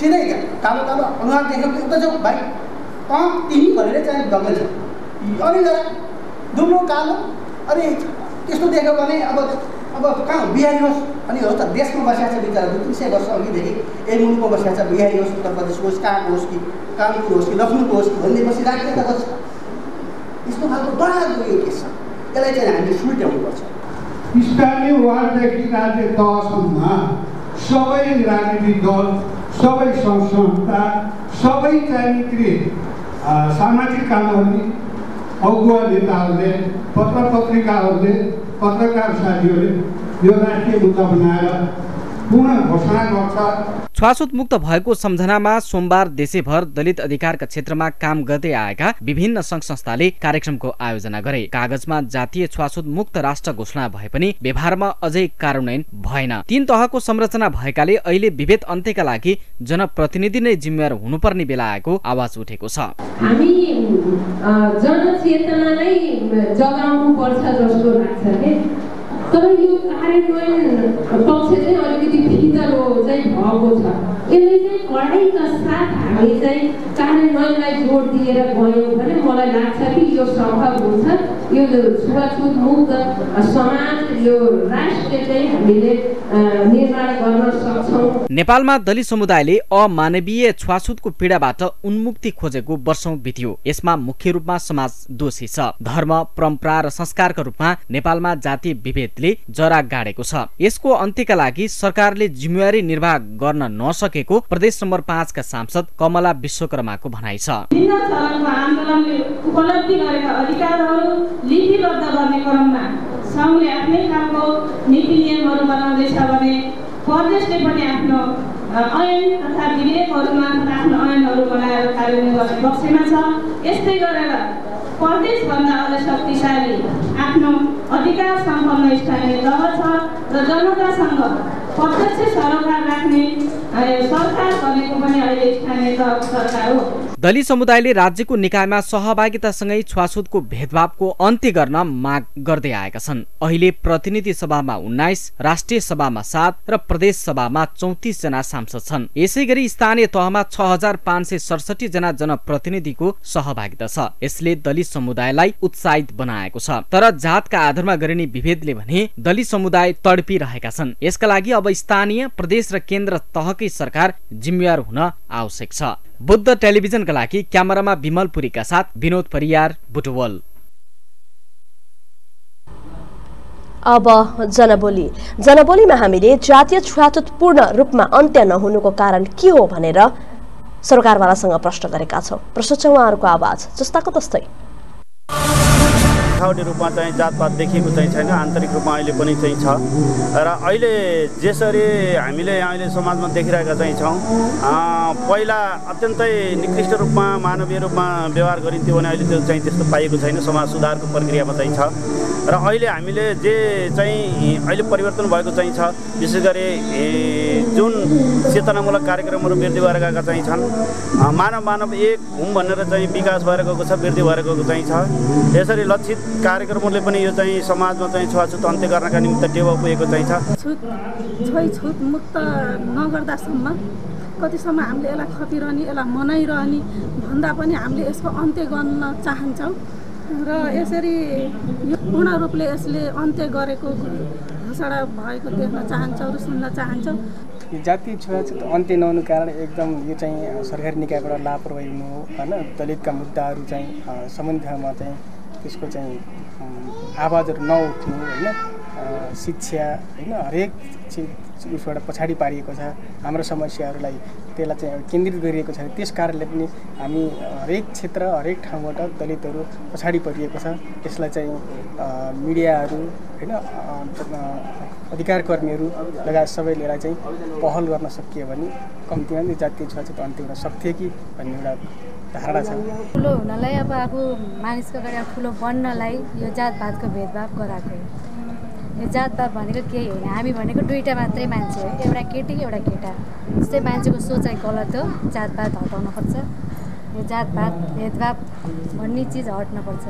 S23: सिधै कालो कालो अनुहार देखेको भाइ तिमी भनेर चाहिँ ढङ्गै छ। अनि दुब्लो कालो। अनि त्यस्तो देख्यो भने अब अब कहाँ बिहारी होस्। अनि हो त देशमा बसेको छ बिचरा दुई तिन सय वर्ष अघिदेखि ए मुलुकमा बसेको छ बिहारी होस् उत्तर प्रदेशको होस् कहाँको होस् कि कानपुर होस् कि लखनऊको होस् कि भनिदिएपछि राज्य त बस्छ यस्तो खालको डरलाग्दो यो केस छ। यसलाई चाहिँ हामीले सुल्ट्याउनुपर्छ
S24: स्थानीय वार्डदेखि राज्य तहसम्म सबै राजनीतिक दल सबै संस्था सबै चाहिँ सामाजिक कामहरूले अगुवा नेताहरूले पत्र पत्रिकाहरूले पत्रकार साथीहरूले यो राष्ट्रिय मुद्दा बनाएर पुनः घोषणा गर्छ
S21: छुवाछुत मुक्त भएको सम्झनामा सोमबार देशैभर दलित अधिकारका क्षेत्रमा काम गर्दै आएका विभिन्न सङ्घ संस्थाले कार्यक्रमको आयोजना गरे। कागजमा जातीय छुवाछुत मुक्त राष्ट्र घोषणा भए पनि व्यवहारमा अझै कार्यान्वयन भएन। तीन तहको संरचना भएकाले अहिले विभेद अन्त्यका लागि जनप्रतिनिधि नै जिम्मेवार हुनुपर्ने बेला आएको आवाज उठेको छ।
S25: हामी जनचेतनालाई जगाउनु पर्छ जस्तो लाग्छ तर यो कार्यान्वयन पक्ष चाहिँ अलिकति फितलो चाहिँ भएको छ यसले चाहिँ कडाइका साथ हामी चाहिँ कार्यान्वयनलाई जोड दिएर गयौँ भने मलाई लाग्छ कि यो सम्भव हुन्छ यो छुवाछुत मुक्त समाज यो राष्ट्र चाहिँ हामीले निर्माण गर्न सक्छौँ
S21: नेपालमा दलित समुदायले अमानवीय छुवाछुतको पीडाबाट उन्मुक्ति खोजेको वर्षौं बित्यो यसमा मुख्य रूपमा समाज दोषी छ धर्म परम्परा र संस्कारका रूपमा नेपालमा जातीय विभेद सहितले जरा गाडेको छ। यसको अन्त्यका लागि सरकारले जिम्मेवारी निर्वाह गर्न नसकेको प्रदेश नम्बर पाँचका सांसद कमला विश्वकर्माको भनाइ छ।
S26: आफ्नै ऐन तथा आफ्नो ऐनहरू बनाएर कार्यान्वयन गर्ने पक्षमा छ। यस्तै गरेर प्रदेशभन्दा अझ शक्तिशाली आफ्नो अधिकार सम्पन्न स्थानीय तह छ र जनतासँग प्रत्यक्ष सरोकार राख्ने
S21: दलित समुदायले राज्यको निकायमा सहभागितासँगै छुवाछुतको भेदभावको अन्त्य गर्न माग गर्दै आएका छन्। अहिले प्रतिनिधि सभामा उन्नाइस राष्ट्रिय सभामा सात र प्रदेश सभामा चौतिस जना सांसद छन्। यसै गरी स्थानीय तहमा छ हजार पाँच सय सडसठी जना जनप्रतिनिधिको सहभागिता छ। यसले दलित समुदायलाई उत्साहित बनाएको छ। तर जातका आधारमा गरिने विभेदले भने दलित समुदाय तडपिरहेका छन्। यसका लागि अब स्थानीय प्रदेश र केन्द्र तहकै सरकार जिम्मेवार हुन आवश्यक छ। बुद्ध टेलिभिजनका लागि क्यामेरामा विमल पुरीका साथ विनोद परियार बुटवल।
S6: अब जनबोली। जनबोलीमा हामीले जातीय छुवाछुत पूर्ण रूपमा अन्त्य नहुनुको कारण के हो भनेर सरकारवालासँग प्रश्न गरेका छौँ। प्रश्न छ उहाँहरूको आवाज जस्ताको तस्तै।
S27: देखाउने रूपमा चाहिँ जातपात देखिएको चाहिँ छैन। आन्तरिक रूपमा अहिले पनि चाहिँ छ। र अहिले जसरी हामीले अहिले समाजमा देखिरहेका चाहिँ छौँ पहिला अत्यन्तै निकृष्ट रूपमा मानवीय रूपमा व्यवहार गरिन्थ्यो भने अहिले त्यो चाहिँ त्यस्तो पाइएको छैन। समाज सुधारको प्रक्रियामा चाहिँ छ। र अहिले हामीले जे चाहिँ अहिले परिवर्तन भएको चाहिँ छ विशेष गरी जुन चेतनामूलक कार्यक्रमहरू वृद्धि भएर गएका चाहिँ छन् मानव मानव एक हुँ भनेर चाहिँ विकास भएर गएको छ वृद्धि भएर गएको चाहिँ छ। यसरी लक्षित कार्यक्रमहरूले पनि यो चाहिँ समाजमा चाहिँ छुवाछुत अन्त्य गर्नका निमित्त टेवा पुगेको चाहिँ छ।
S28: छुट छोइ छुट मुक्त नगर्दासम्म कतिसम्म हामीले यसलाई खपिरहने यसलाई मनाइरहने भन्दा पनि हामीले यसको अन्त्य गर्न चाहन्छौँ। र यसरी यो पूर्ण रूपले यसले अन्त्य गरेको घोषणा भएको देख्न चाहन्छौँ र सुन्न चाहन्छौँ।
S29: यो जातीय छुवाछुत अन्त्य नहुनु कारण एकदम यो चाहिँ सरकारी निकायबाट लापरवाही हुनु हो होइन? दलितका मुद्दाहरू चाहिँ ठाउँमा चाहिँ त्यसको चाहिँ आवाजहरू नउठ्नु होइन? शिक्षा होइन? हरेक चिज उसबाट पछाडि पारिएको छ। हाम्रो समस्याहरूलाई त्यसलाई चाहिँ केन्द्रित गरिएको छ। त्यस कारणले पनि हामी हरेक क्षेत्र हरेक ठाउँबाट दलितहरू पछाडि परिएको छ। यसलाई चाहिँ मिडियाहरू होइन? अधिकार कर्मीहरू लगायत सबैले यसलाई चाहिँ पहल गर्न सकियो भने कम्तीमा पनि जातीय छुवाछुत अन्त्य हुन सक्थ्यो कि भन्ने एउटा धारणा छ।
S30: ठुलो हुनलाई अब आफू मानिसको अगाडि अब ठुलो बन्नलाई यो जातपातको भेदभाव गराएको यो जातपात भनेको केही होइन। हामी भनेको दुईवटा मात्रै मान्छे हो। एउटा केटी एउटा केटा। जस्तै मान्छेको सोचाइ गलत हो। जातपात हटाउनुपर्छ यो जातपात भेदभाव भन्ने चिज हट्नुपर्छ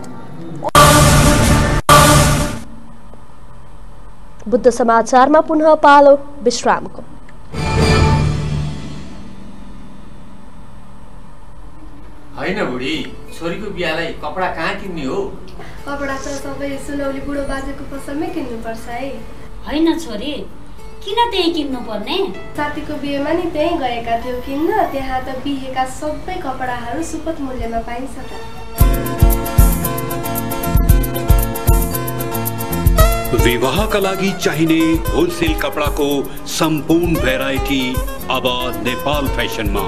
S6: बुद्ध समाचारमा पुनः पालो। विश्रामको।
S31: होइन बुढी? छोरीको बिहालाई कपडा कहाँ किन्ने हो?
S32: कपडा त सबै सुनौली बुढो बाजेको पसलमै किन्नुपर्छ है।
S17: होइन छोरी किन त्यही किन्नु पर्ने
S32: साथीको बिहेमा नि त्यहीँ गएका थियौ किन्न त्यहाँ त बिहेका सबै कपडाहरू सुपथ मूल्यमा पाइन्छ त।
S33: विवाहका लागि चाहिने होलसेल कपडाको सम्पूर्ण भेराइटी अब नेपाल फेसनमा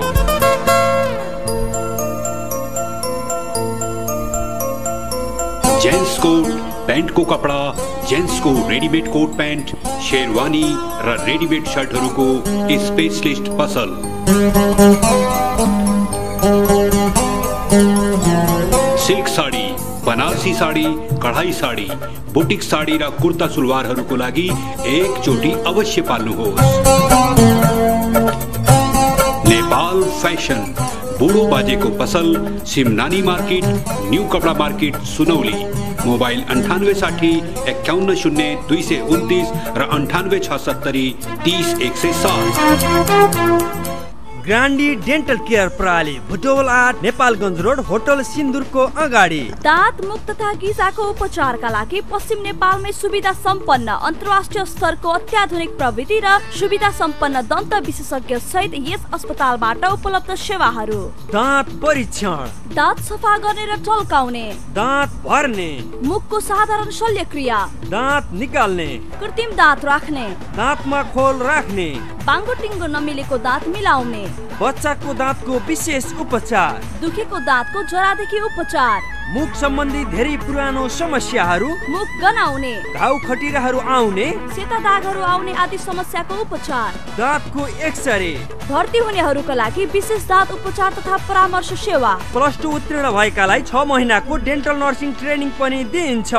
S33: जेन्ट्सको प्यान्टको कपडा जेन्ट्सको रेडिमेड कोट प्यान्ट शेरवानी, र रेडिमेड सर्टहरूको स्पेसलिस्ट पसल। सिल्क साडी, बनारसी साडी, कढाई साडी, बुटिक साडी र कुर्ता सुलवारहरूको लागि एकचोटि अवश्य पाल्नुहोस्। नेपाल फेसन बुढो बाजेको पसल, सिमनानी मार्केट, न्यू कपडा मार्केट, सुनौली। मोबाइल अंठानवे साठी, एक्यावन्न शून्य, दुई सय उन्तीस, र अन्ठानब्बे छ सत्तरी तिस, एक सय सात।
S34: ग्रान्डी डेन्टल केयर प्रणाली भुटोल आठ नेपालगञ्ज रोड होटल सिन्दुरको अगाडि।
S35: दाँत मुख तथा गिजाको उपचारका लागि पश्चिम नेपालमै सुविधा सम्पन्न अन्तर्राष्ट्रिय स्तरको अत्याधुनिक प्रविधि र सुविधा सम्पन्न दन्त विशेषज्ञ सहित यस अस्पतालबाट उपलब्ध सेवाहरू।
S34: दाँत परीक्षण।
S35: दाँत सफा गर्ने र टल्काउने।
S34: दाँत भर्ने।
S35: मुखको साधारण शल्यक्रिया।
S34: दाँत निकाल्ने।
S35: कृत्रिम दाँत राख्ने।
S34: दाँतमा खोल राख्ने।
S35: बाङ्गो टिङ्गो नमिलेको दाँत मिलाउने।
S34: बच्चाको दाँतको विशेष उपचार।
S35: दुखी को दाँत को जरा देखी उपचार।
S34: मुख सम्बन्धी धेरै पुरानो समस्याहरू
S35: मुख गनाउने
S34: घाउ खटिराहरू आउने
S35: सेता दागहरू आउने आदि समस्याको उपचार
S34: दाँतको एक्सरे
S35: भर्ती हुनेहरूका लागि विशेष दाँत उपचार तथा परामर्श सेवा।
S34: प्लस टू उत्तीर्ण भएकालाई छ महिनाको डेन्टल नर्सिङ ट्रेनिङ पनि दिइन्छ।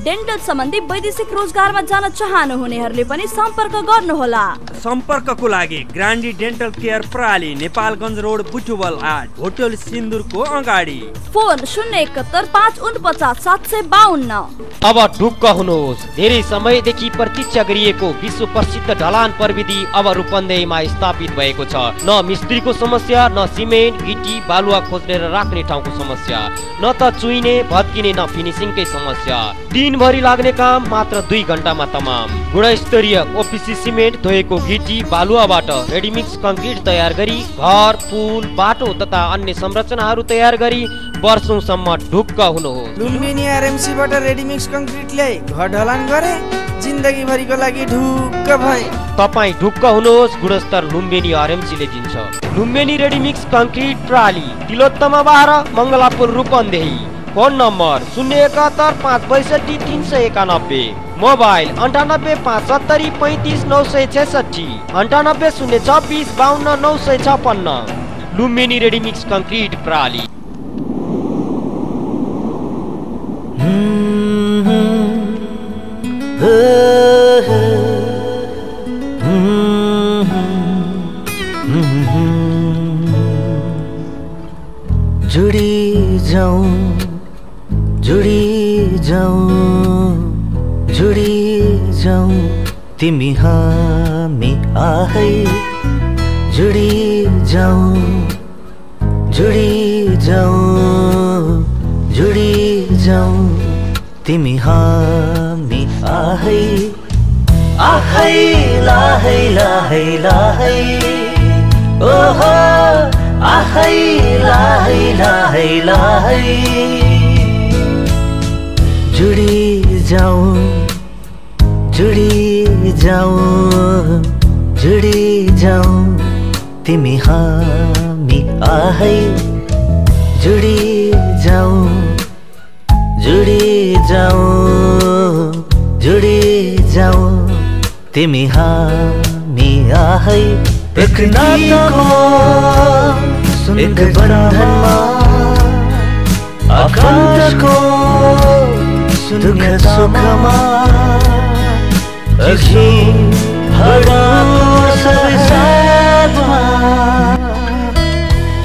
S35: डेन्टल सम्बन्धी वैदेशिक रोजगारमा जान चाहनुहुनेहरूले पनि सम्पर्क गर्नुहोला।
S34: सम्पर्कको लागि ग्रान्डी डेन्टल केयर प्रणाली नेपालगञ्ज रोड बुटुबल आठ होटल सिन्दुरको अगाडि।
S35: फोन शून्य एकहत्तर पाँच उनपचास सात सय बाहन्न
S36: अब ढुक्क हुनुहोस्। धेरै समयदेखि प्रतीक्षा गरिएको विश्व प्रसिद्ध ढलान प्रविधि अब रूपन्देहीमा स्थापित भएको छ। न मिस्त्रीको समस्या न सिमेन्ट गिटी बालुवा खोज्ने र राख्ने ठाउँको समस्या न त चुइने भत्किने न फिनिसिङकै समस्या। दिनभरि लाग्ने काम मात्र दुई घन्टामा तमाम। गुणस्तरीय ओपिसी सिमेन्ट धोएको गिटी बालुवाबाट रेडिमिक्स कङ्क्रिट तयार गरी घर पुल बाटो तथा अन्य संरचनाहरू तयार गरी वर्षौसम्म ढुक्क हुनुहोस्।
S37: लुम्बिनी आरएमसीबाट रेडिमिक्स कङ्क्रिट ल्याए घर ढलान गरे जिन्दगी भरिको लागि ढुक्क भए।
S36: तपाईँ ढुक्क हुनुहोस् गुणस्तर लुम्बिनी आरएमसीले दिन्छ। लुम्बिनी रेडिमिक्स कङ्क्रिट प्रणाली तिलोत्तमा बाह्र मङ्गलापुर रूपन्देही। फोन नम्बर शून्य एकात्तर पाँच बैसठी तिन सय एकानब्बे। मोबाइल अन्ठानब्बे पाँच सत्तरी पैँतिस नौ सय छेसठी अन्ठानब्बे शून्य छब्बिस बाहन्न नौ सय छपन्न लुम्बिनी रेडिमिक्स कङ्क्रिट प्रणाली
S38: जुडी जाउँ जुडी जाउँ जुडी जाउँ तिमी हामी आहै। जुडी जाउँ जुडी जाउँ तिमी हामी आहै आहै लाहै लाहै लाहै। ओहो आहै लाहै लाहै लाहै। जुडी जाउँ जुडी जाउँ जुडी जाउँ। तिमी हामी आहै जुडी जाउँ जुडी जाउँ जुडी जाउँ तिमी हामी आहै एक नाताको एक बन्धनमा आकाशको दुःख सुखमा अघि हराको सबै साथमा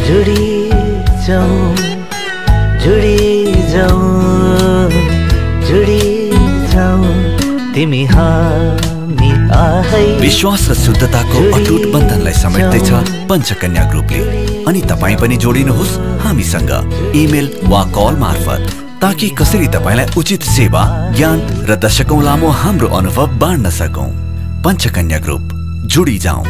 S38: जुडी जाउँ जुडी जाउँ
S39: विश्वास र शुद्धताको अटुट बन्धनलाई समेट्दैछ पञ्चकन्या ग्रुपले। अनि तपाईँ पनि जोडिनुहोस् हामीसँग। इमेल वा कल मार्फत। ताकि कसरी तपाईँलाई उचित सेवा ज्ञान र दशकौँ लामो हाम्रो अनुभव बाँड्न सकौँ। पञ्चकन्या ग्रुप जुडी जाउँ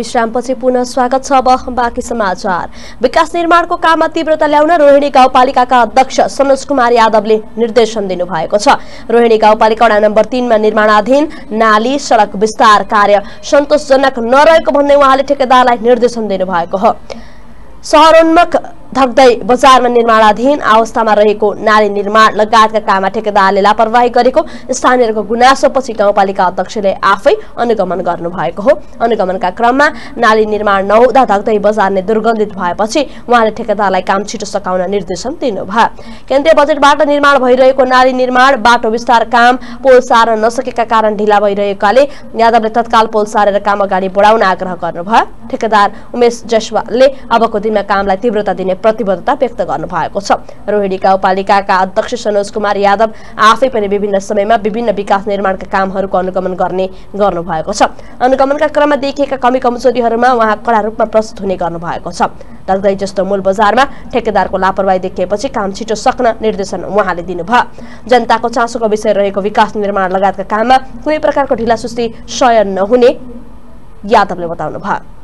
S6: विश्रामपछि पुनः स्वागत छ अब बाँकी समाचार। विकास निर्माणको काममा तीव्रता ल्याउन रोहिणी गाउँपालिकाका अध्यक्ष सनोज कुमार यादवले निर्देशन दिनुभएको छ। रोहिणी गाउँपालिका नम्बर तीनमा निर्माणाधीन नाली सडक विस्तार कार्य सन्तोषजनक नरहेको भन्ने उहाँले ठेकेदारलाई निर्देशन दिनुभएको हो। सहरोन्मुख धक्दै बजारमा निर्माणाधीन अवस्थामा रहेको नाली निर्माण लगायतका काममा ठेकेदारले लापरवाही गरेको स्थानीयहरूको गुनासोपछि गाउँपालिका अध्यक्षले आफै अनुगमन गर्नुभएको हो। अनुगमनका क्रममा नाली निर्माण नहुँदा धक्दै बजार नै दुर्गन्धित भएपछि उहाँले ठेकेदारलाई काम छिटो सकाउन निर्देशन दिनुभयो। केन्द्रीय बजेटबाट निर्माण भइरहेको नाली निर्माण बाटो विस्तार काम पोल सार्न नसकेका कारण ढिला भइरहेकाले यादवले तत्काल पोल सारेर काम अगाडि बढाउन आग्रह गर्नुभयो। ठेकेदार उमेश जसवालले अबको दिनमा कामलाई तीव्रता दिने प्रतिबद्धता व्यक्त गर्नुभएको छ। रोहिणी गाउँपालिकाका अध्यक्ष सनोज कुमार यादव आफै पनि विभिन्न समयमा विभिन्न विकास निर्माणका कामहरूको अनुगमन गर्ने गर्नुभएको छ। अनुगमनका क्रममा देखिएका कमी कमजोरीहरूमा उहाँ कडा रूपमा प्रस्तुत हुने गर्नुभएको छ। दलगई जस्तो मूल बजारमा ठेकेदारको लापरवाही देखिएपछि काम छिटो सक्न निर्देशन उहाँले दिनुभयो। जनताको चासोको विषय रहेको विकास निर्माण लगायतका काममा कुनै प्रकारको ढिलासुस्ती सय नहुने यादवले बताउनुभयो।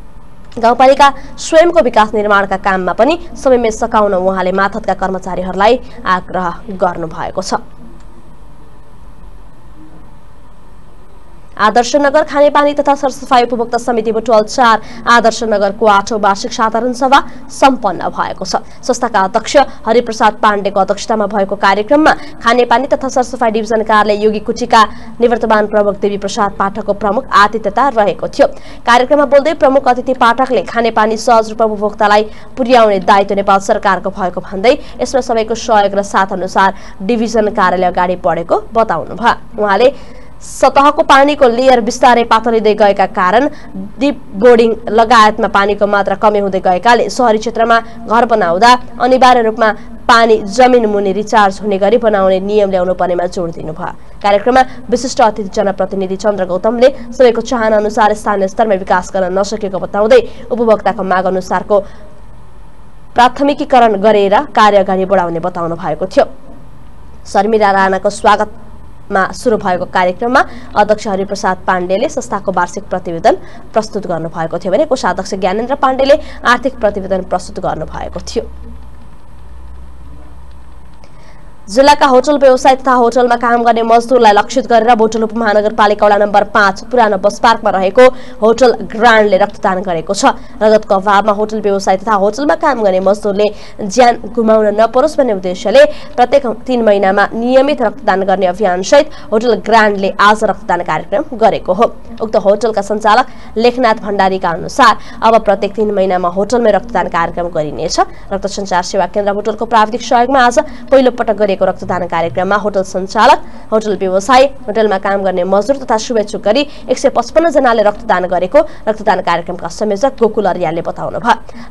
S6: गाउँपालिका स्वयंको विकास निर्माणका काममा पनि समयमै सकाउन उहाँले माथतका कर्मचारीहरूलाई आग्रह गर्नुभएको छ। आदर्श नगर खानेपानी तथा सरसफाई उपभोक्ता समिति बुटवल चार आदर्श नगरको आठौँ वार्षिक साधारण सभा सम्पन्न भएको छ। संस्थाका अध्यक्ष हरिप्रसाद पाण्डेको अध्यक्षतामा भएको कार्यक्रममा खानेपानी तथा सरसफाई डिभिजन कार्यालय योगी कुचीका निवर्तमान प्रमुख देवी प्रसाद पाठकको प्रमुख आतिथ्यता रहेको थियो। कार्यक्रममा बोल्दै प्रमुख अतिथि पाठकले खानेपानी सहज रूपमा उपभोक्तालाई पुर्याउने दायित्व नेपाल सरकारको भएको भन्दै यसमा सबैको सहयोग र साथ अनुसार डिभिजन कार्यालय अगाडि बढेको बताउनुभयो। उहाँले सतहको पानीको लेयर बिस्तारै पातलिँदै गएका कारण डिप बोर्डिङ लगायतमा पानीको मात्रा कमी हुँदै गएकाले सहरी क्षेत्रमा घर बनाउँदा अनिवार्य रूपमा पानी जमिन मुनि रिचार्ज हुने गरी बनाउने नियम ल्याउनु पर्नेमा जोड दिनुभयो। कार्यक्रममा विशिष्ट अतिथि जनप्रतिनिधि चन्द्र गौतमले सबैको चाहना अनुसार स्थानीय स्तरमा विकास गर्न नसकेको बताउँदै उपभोक्ताको माग अनुसारको प्राथमिकीकरण गरेर कार्य अगाडि बढाउने बताउनु भएको थियो। शर्मिला राणाको स्वागत मा सुरु भएको कार्यक्रममा अध्यक्ष हरिप्रसाद पाण्डेले संस्थाको वार्षिक प्रतिवेदन प्रस्तुत गर्नुभएको थियो भने कोषाध्यक्ष ज्ञानेन्द्र पाण्डेले आर्थिक प्रतिवेदन प्रस्तुत गर्नुभएको थियो। जिल्लाका होटल व्यवसाय तथा होटलमा काम गर्ने मजदुरलाई लक्षित गरेर भोटल उपमहानगरपालिका वडा नम्बर पाँच पुरानो बस पार्कमा रहेको होटल ग्रान्डले रक्तदान गरेको छ। रगतको अभावमा होटल व्यवसाय तथा होटलमा काम गर्ने मजदुरले ज्यान गुमाउन नपरोस् भन्ने उद्देश्यले प्रत्येक तीन महिनामा नियमित रक्तदान गर्ने अभियानसहित होटल ग्रान्डले आज रक्तदान कार्यक्रम गरेको हो। उक्त होटलका सञ्चालक लेखनाथ भण्डारीका अनुसार अब प्रत्येक तीन महिनामा होटलमै रक्तदान कार्यक्रम गरिनेछ। रक्त सञ्चार सेवा केन्द्र होटलको प्राविधिक सहयोगमा आज पहिलो पटक गरिएको रक्तदान कार्यक्रममा होटल सञ्चालक होटल व्यवसाय होटलमा काम गर्ने मजदुर तथा शुभेच्छुक गरी एक सय पचपन्न जनाले रक्तदान गरेको रक्तदान कार्यक्रमका संयोजक गोकुल अर्यालले बताउनु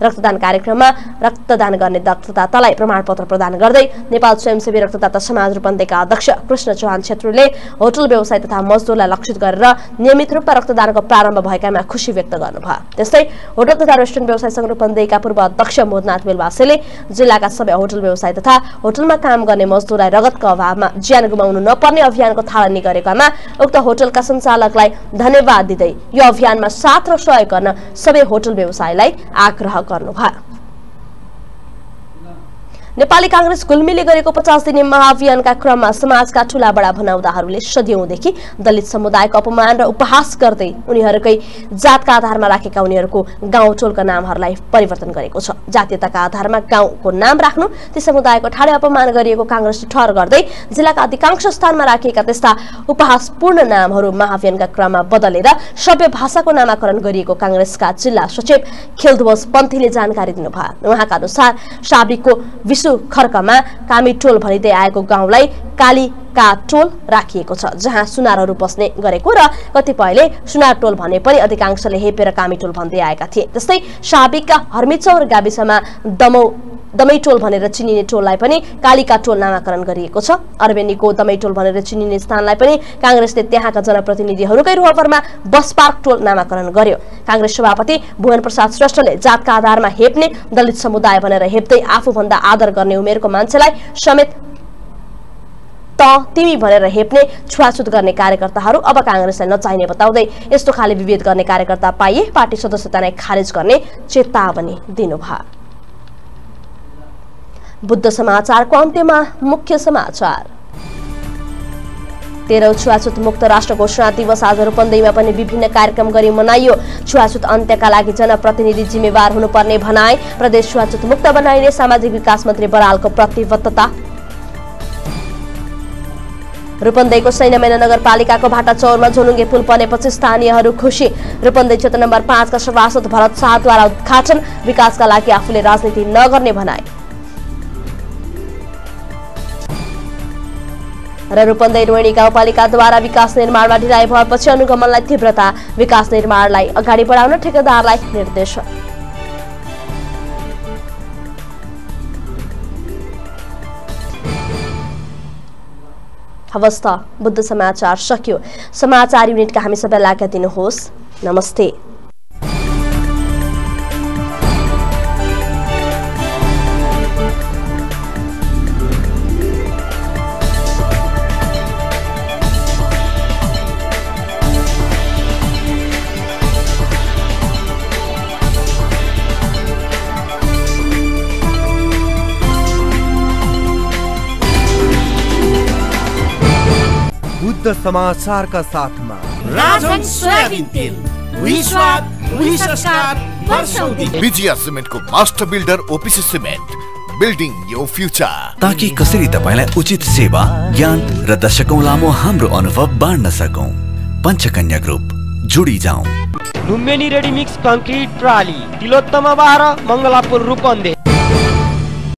S6: रक्तदान कार्यक्रममा रक्तदान गर्ने रक्तदातालाई प्रमाणपत्र प्रदान गर्दै नेपाल स्वयंसेवी रक्तदाता समाज रूपन्देका अध्यक्ष कृष्ण चौहान छेत्रीले होटल व्यवसाय तथा मजदुरलाई लक्षित गरेर नियमित रूपमा रक्तदानको प्रारम्भ भएकामा खुसी व्यक्त गर्नुभयो। त्यस्तै होटल तथा रेस्टुरेन्ट व्यवसाय संघ रूपन्देहीका पूर्व अध्यक्ष मोदनाथ बेलवासीले जिल्लाका सबै होटल व्यवसाय तथा होटलमा काम गर्ने मजदुरलाई रगतको अभावमा ज्यान गुमाउनु नपर्ने अभियानको थालनी गरेकामा उक्त होटलका सञ्चालकलाई धन्यवाद दिँदै यो अभियानमा साथ र सहयोग गर्न सबै होटल व्यवसायलाई आग्रह गर्नुभयो। नेपाली काङ्ग्रेस गुल्मीले गरेको पचास दिने महाअभियानका क्रममा समाजका ठूला बडा भनाउँदाहरूले सदियौंदेखि दलित समुदायको अपमान र उपहास गर्दै उनीहरूकै जातका आधारमा राखेका उनीहरूको गाउँ टोलका नामहरूलाई परिवर्तन गरेको छ। जातीयताका आधारमा गाउँको नाम राख्नु ती समुदायको ठाडे अपमान गरिएको काङ्ग्रेसले ठहर गर्दै जिल्लाका अधिकांश स्थानमा राखिएका त्यस्ता उपहासपूर्ण नामहरू महाअभियानका क्रममा बदलेर सभ्य भाषाको नामाकरण गरिएको काङ्ग्रेसका जिल्ला सचिव खेलध्वज पन्थीले जानकारी दिनुभयो। उहाँका अनुसार साबिकको खर्कमा कामी टोल भनिँदै आएको गाउँलाई कालीका टोल राखिएको छ जहाँ सुनारहरू बस्ने गरेको र कतिपयले सुनार टोल भने पनि अधिकांशले हेपेर कामी टोल भन्दै आएका थिए। त्यस्तै साबिकका हर्मिचौर गाविसमा दमौ दमै टोल भनेर चिनिने टोललाई पनि कालिका टोल नामाकरण गरिएको छ। अर्बेनीको दमै टोल भनेर चिनिने स्थानलाई पनि काङ्ग्रेसले त्यहाँका जनप्रतिनिधिहरूकै रोहपरमा बस पार्क टोल नामाकरण गर्यो। काङ्ग्रेस सभापति भुवन प्रसाद श्रेष्ठले जातका आधारमा हेप्ने दलित समुदाय भनेर हेप्दै आफूभन्दा आदर गर्ने उमेरको मान्छेलाई समेत त तिमी भनेर हेप्ने छुवाछुत गर्ने कार्यकर्ताहरू अब काङ्ग्रेसलाई नचाहिने बताउँदै यस्तो खाले विभेद गर्ने कार्यकर्ता पाइए पार्टी सदस्यता नै खारेज गर्ने चेतावनी दिनुभयो। बुद्ध समाचारको अन्त्यमा मुख्य समाचार। तेह्रौँ छुवाछुत मुक्त राष्ट्र घोषणा दिवस आज रूपन्देहीमा पनि विभिन्न कार्यक्रम गरी मनाइयो। छुवाछुत अन्त्यका लागि जनप्रतिनिधि जिम्मेवार हुनुपर्ने भनाए प्रदेश छुवाछुत मुक्त बनाइने सामाजिक विकास मन्त्री बरालको प्रतिबद्धता। रूपन्देहीको सैन्यमेना नगरपालिकाको भाटा चौरमा झोलुङ्गे पुल बनेपछि स्थानीयहरू खुसी रूपन्देही क्षेत्र नम्बर पाँचका सभासद भरत शाहद्वारा उद्घाटन विकासका लागि आफूले राजनीति नगर्ने भनाए र रूपन्दै रोहिणी गाउँपालिकाद्वारा विकास निर्माणमा ढिलाइ भएपछि अनुगमनलाई तीव्रता विकास निर्माणलाई अगाडि बढाउन ठेकेदारलाई निर्देशन हवस् त बुद्ध समाचार सकियो। समाचार युनिटका हामी सबैलाई दिनुहोस्। नमस्ते।
S9: बुद्ध समाचारका साथमा।
S2: राजन सोयाबिन तेल
S3: Vijaya सिमेन्टको master builder OPC cement building your future.
S39: ताकि कसरी तपाईँलाई उचित सेवा ज्ञान र दशकौँ लामो हाम्रो अनुभव बाँड्न सकौँ। पञ्चकन्या ग्रुप जुडी जाउँ।
S36: लुम्बिनी रेडिमिक्स कङ्क्रिट प्राली तिलोत्तमा बाह्र मङ्गलापुर रूपन्देही।